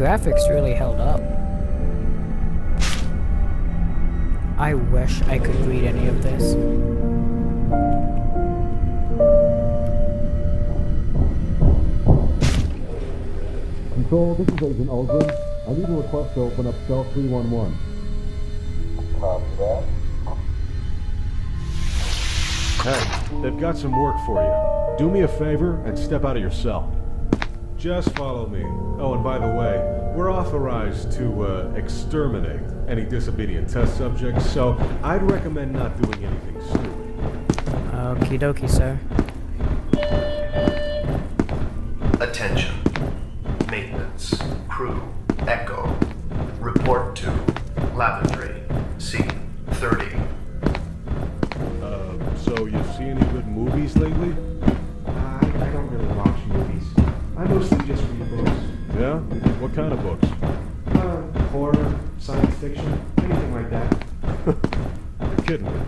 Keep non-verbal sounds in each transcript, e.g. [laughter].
graphics really held up. I wish I could read any of this. Control, this is Agent Ulgrin. I need a request to open up cell 311. Hey, they've got some work for you. Do me a favor and step out of your cell. Just follow me. Oh, and by the way, we're authorized to uh, exterminate any disobedient test subjects, so I'd recommend not doing anything stupid. Okie dokie, sir. Attention. Maintenance. Crew. Echo. Report to lavatory. What kind of books? Uh, horror, science fiction, anything like that. [laughs] You're kidding me.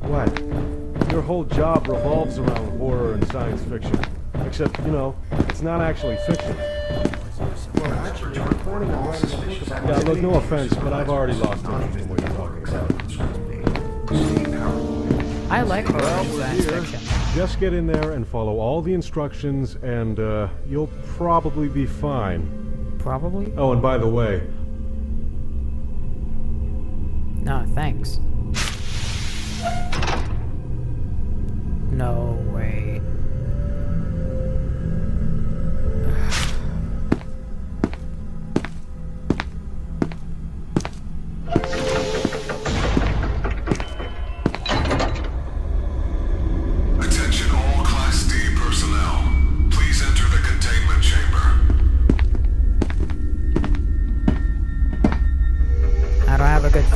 What? Your whole job revolves around horror and science fiction. Except, you know, it's not actually fiction. Well, actually, we're planning on writing a book about Yeah, look, no offense, but I've already lost interest in what you're talking about. I like horror and science Here, fiction. just get in there and follow all the instructions, and uh, you'll probably be fine. Probably? Oh, and by the way, No, thanks. No way.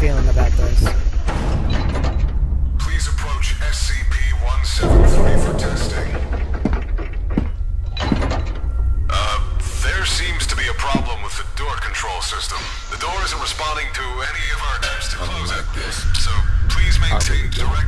Feeling about this. Please approach SCP-173 for testing. Uh, there seems to be a problem with the door control system. The door isn't responding to any of our attempts to close it. So please maintain direct